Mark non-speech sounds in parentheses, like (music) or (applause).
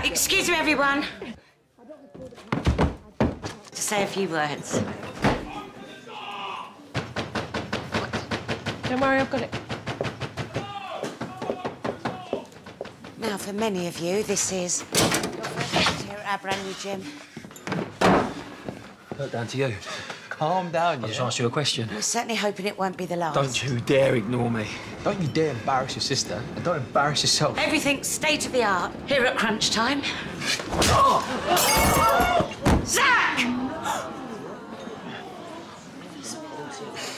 Right, excuse me, everyone. To say a few words. Don't worry, I've got it. Now, for many of you, this is your first here at our brand new gym. Look, down to you. Calm down. I just yeah. asked you a question. I'm certainly hoping it won't be the last. Don't you dare ignore me. Don't you dare embarrass your sister, and don't embarrass yourself. Everything state of the art here at crunch time. oh! Zack! (gasps)